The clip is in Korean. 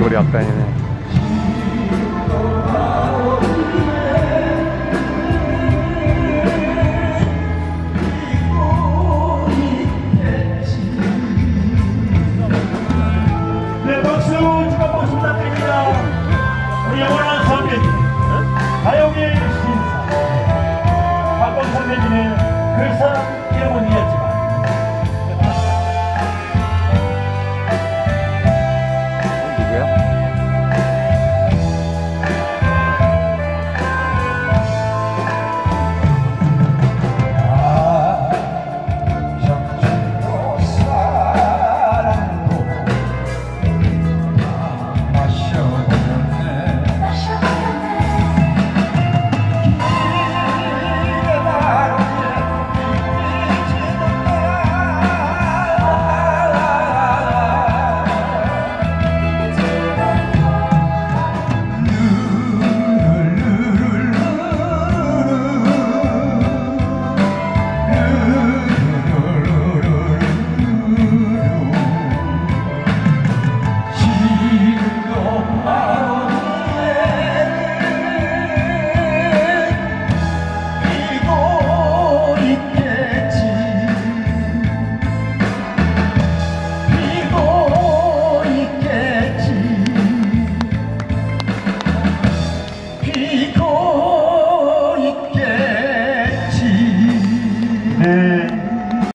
거리 앞단이네 네 박수 추가 박수 부탁드립니다. 우리 영원한 선배님 가요계의 신사 박범 선배님의 글사 일본 이야기 aqui,